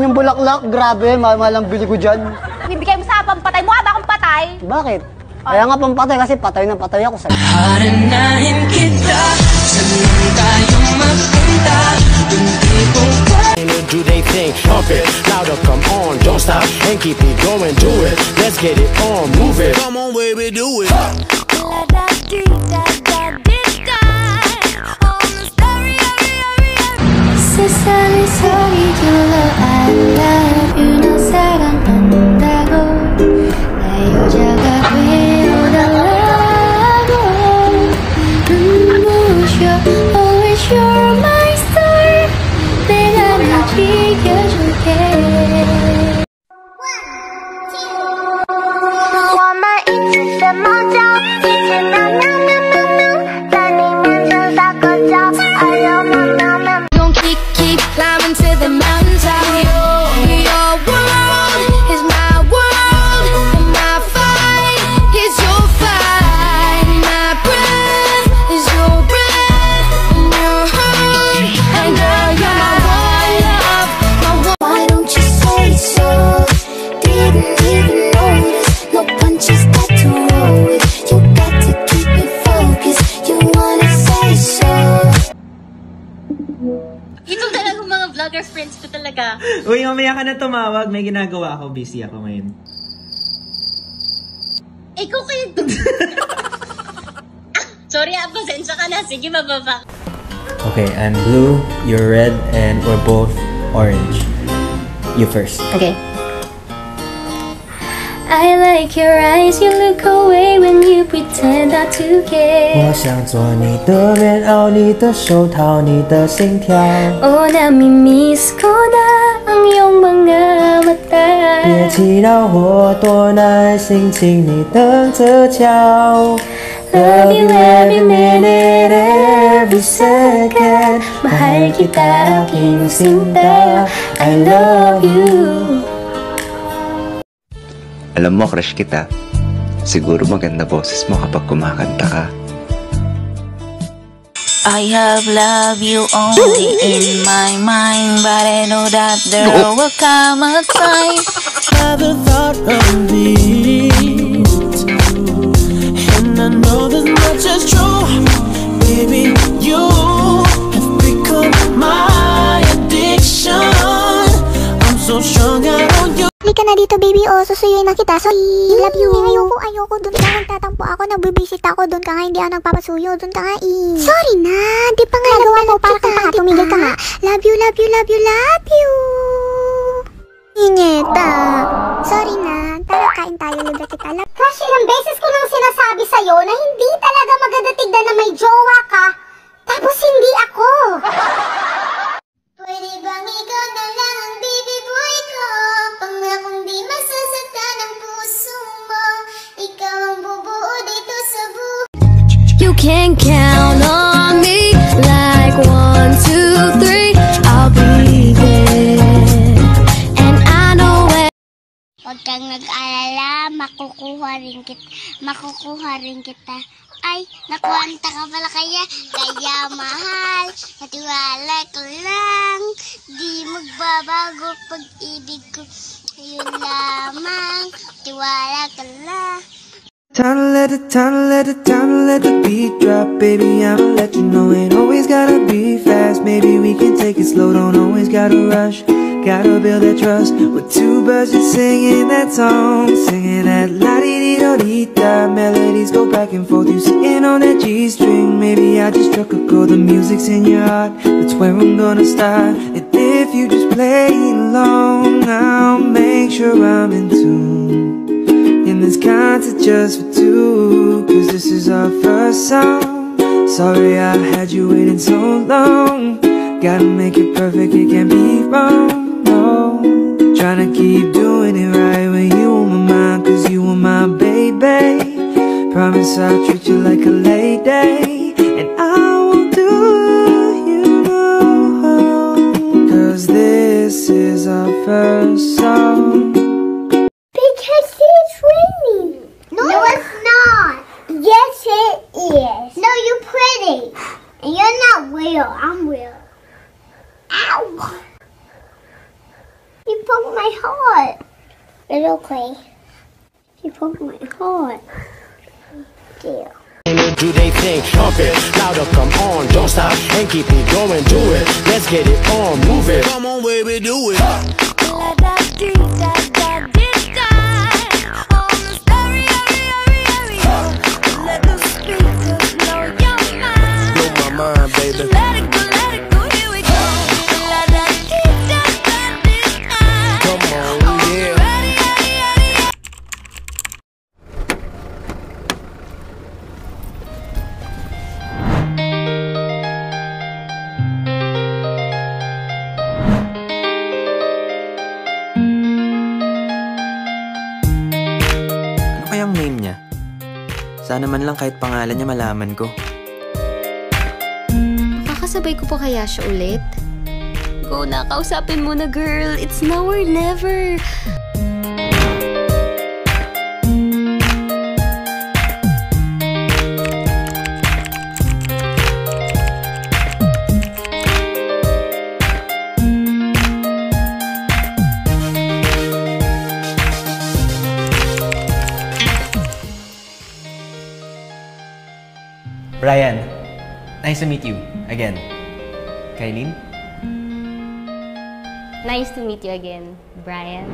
pinayagan yung bulaklak. Grabe, mahal ang bili ko dyan. Bibigay mo sa pampatay. Mukha ba akong patay? Bakit? Kaya nga pampatay kasi patay na patay ako sa... Haranahin kita Saan tayo magpunta Yung tipong Do they think, pump it, louder, come on, don't stop, and keep it going, do it, let's get it on, move it. Come on, baby, do it. 세 I love vlogger friends ko talaga. Uy, mamaya ka na tumawag. May ginagawa ako. Busy ako ngayon. Ikaw kayo Sorry ah, pasensya ka na. Sige, mababa. Okay, I'm blue, you're red, and we're both orange. You first. Okay. I like your eyes, you look away when not to 我 care. 想做你的棉袄，你的手套，你的心跳。 Oh, namimiss ko na ang iyong mga 别 mata. 祈祷我多耐心，请你等着瞧。 Love you every minute, every second. Mahal kita, aking sinta. I love you. Alam mo, crush kita. Siguro maganda boses mo kapag kumakanta ka. I have love you only in my mind But I know that there will come a time Never thought of this. Na dito, baby. O, susuyuin na kita. So, I love you. Ayoko, ayoko. Doon ka nagtatampo ako. Nagbibisit ako. Doon ka nga. Hindi ako nagpapasuyo. Doon ka nga, eh. Sorry na. Di pa nga nagawa mo. Para kang. Tumigil ka nga. Love you, love you, love you, love you. Inyeta. Sorry na. Tara, kain tayo. Libre kita. Crush, ilang beses ko nang sinasabi sa'yo na hindi talaga maganda tignan na may jowa You can count on me like one, two, three. I'll be there. And I know where. Huwag kang nag-alala, makukuha rin kita. Makukuha rin kita. Ay, nakuwanta ka pala kaya, kaya mahal. Natiwala ko lang, di magbabago pag-ibig ko. Yun lamang, tiwala ka lang. Time let it, time let it, time let the beat drop, baby. I'ma let you know ain't always gotta be fast. Maybe we can take it slow, don't always gotta rush. Gotta build that trust with two birds just singing that song, singing that la di di do di da. Melodies go back and forth, you sitting on that G string. Maybe I just struck a chord, the music's in your heart. That's where I'm gonna start. And if you just play along, I'll make sure I'm in tune. And this concert just for two. Cause this is our first song. Sorry I had you waiting so long. Gotta make it perfect, it can't be wrong, no. Tryna keep doing it right when you on my mind Cause you are my baby. Promise I'll treat you like a lady broke my heart. It's okay. She broke my heart. Dear. Do they think? Pump it, louder, come on, don't stop and keep it going, do it. Let's get it on, move it. Come on, baby, do it. Blow my mind, baby. Come Sana man lang kahit pangalan niya malaman ko. Makakasabay ko pa kaya siya ulit? Go na, kausapin mo na girl. It's now or never. Brian, nice to meet you again. Kailin? Nice to meet you again, Brian.